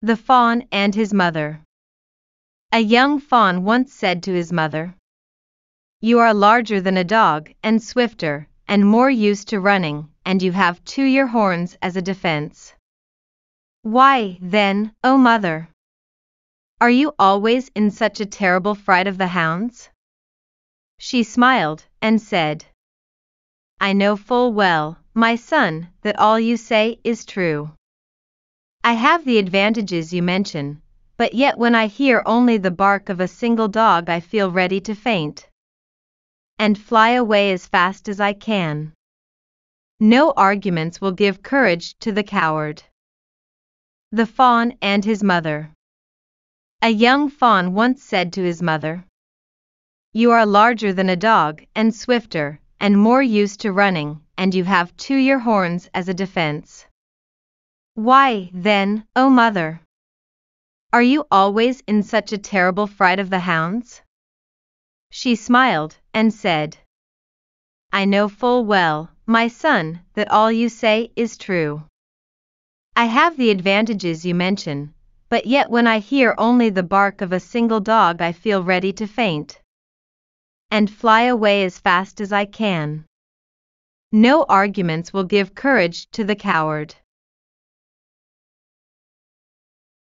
The Fawn and His Mother A young fawn once said to his mother, You are larger than a dog, and swifter, and more used to running, and you have too your horns as a defense. Why, then, O oh mother, are you always in such a terrible fright of the hounds? She smiled, and said, I know full well, my son, that all you say is true. I have the advantages you mention, but yet when I hear only the bark of a single dog I feel ready to faint and fly away as fast as I can. No arguments will give courage to the coward. The Fawn and His Mother A young fawn once said to his mother, You are larger than a dog, and swifter, and more used to running, and you have too your horns as a defense. Why, then, O oh mother, are you always in such a terrible fright of the hounds? She smiled, and said, I know full well, my son, that all you say is true. I have the advantages you mention, but yet when I hear only the bark of a single dog I feel ready to faint and fly away as fast as I can. No arguments will give courage to the coward.